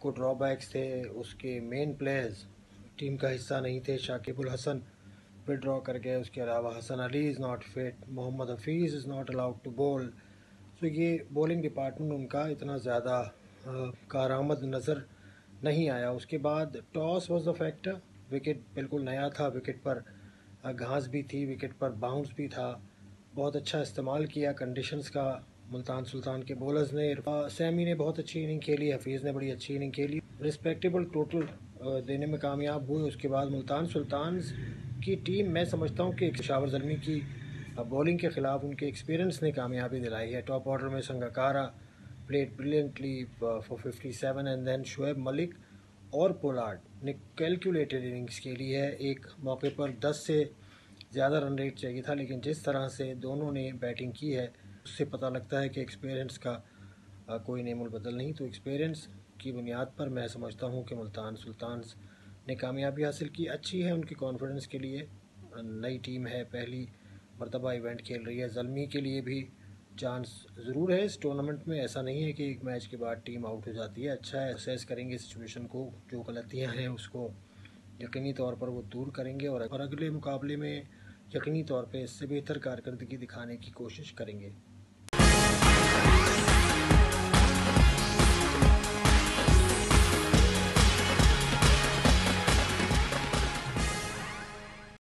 کو ڈرا بیکس تھے، اس کے مین پلیئرز ٹیم کا حصہ نہیں تھے شاکب الحسن ود ڈرا کر گئے، اس کے علاوہ Hassan Ali is not fit Mohammad Hafeez is not allowed to bowl so یہ بولنگ ڈپارٹمنٹ ان کا اتنا زیادہ کارآمد نظر نہیں آیا۔ اس کے بعد toss was the factor wicket بالکل نیا تھا وکٹ پر گھاس بھی تھی وکٹ پر باؤنس بھی تھا۔ بہت اچھا استعمال کیا کنڈیشنز کا ملتان سلطان کے بولرز نے سیمی نے بہت اچھی اننگ کھیلی، حفیظ نے بڑی اچھی اننگ کھیلی۔ رسپیکٹیبل ٹوٹل دینے میں کامیاب ہوئے۔ اس کے بعد ملتان سلطانز کی ٹیم میں سمجھتا ہوں کہ شاور زلمی کی بولنگ کے خلاف ان کے ایکسپیرنس نے کامیابی دلائی ہے۔ ٹاپ آرڈر میں Sangakkara played brilliantly four fifty seven and then Shoaib Malik اور پولارڈ نے کیلکولیٹڈ اننگز کے لیے ایک موقع پر دس سے زیادہ رن ریٹ چاہیے تھا، لیکن جس طرح سے دونوں نے بیٹنگ کی ہے اس سے پتہ لگتا ہے کہ ایکسپیرنس کا کوئی نیم البدل نہیں۔ تو ایکسپیرنس کی بنیاد پر میں سمجھتا ہوں کہ ملتان سلطانز نے کامیابی حاصل کی۔ اچھی ہے ان کی کانفیڈنس کے لیے۔ نئی ٹیم ہے، پہلی مرتبہ ایونٹ کھیل رہی ہے۔ زلمی کے لیے بھی چانس ضرور ہے۔ اس ٹورنامنٹ میں ایسا نہیں ہے کہ ایک میچ کے بعد ٹیم آؤٹ ہو جاتی ہے۔ اچھا ہے اسیس کریں گے سچویشن کو۔ جو غلطیاں ہیں، اس کو یقینی طور پر وہ دور کریں گے اور اگلے مقابلے میں یقینی طور پہ اس سے بہتر کارکردگی دکھانے کی کوشش کریں گے۔